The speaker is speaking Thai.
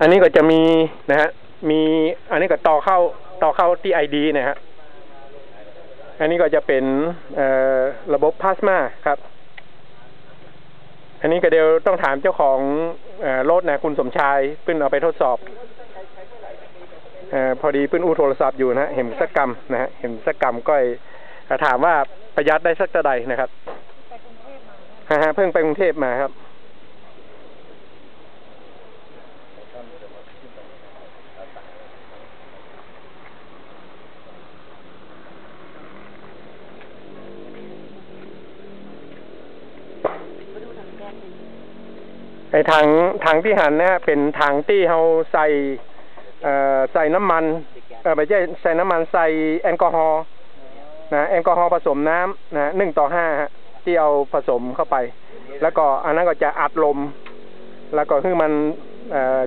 อันนี้ก็จะมีนะฮะ มีอันนี้ก็ต่อเข้าต่อเข้าที่ไอดีนะฮะ อันนี้ก็จะเป็นเอ่อระบบพลาสมาครับ อันนี้ก็เดี๋ยวต้องถามเจ้าของเอ่อรถนะคุณสมชายเพิ่นเอาไปทดสอบเอ่อพอดีเพิ่นอู้โทรศัพท์อยู่นะฮะเห็นสักกรรมนะฮะเห็นสักกรรมก็เลยถามว่าประหยัดได้สักเท่าใดนะครับฮะฮะเพิ่งไปกรุงเทพมาครับ ไอ้ถังถังที่หันนะฮะเป็นถังที่เขาใส่เอ่อใส่น้ำมันเออไม่ใช่ใส่น้ำมันใส่แอลกอฮอล์นะแอลกอฮอล์ผสมน้ำนะหนึ่งต่อห้าฮะที่เอาผสมเข้าไป แล้วก็อันนั้นก็จะอัดลม แล้วก็คือมันเอ่อ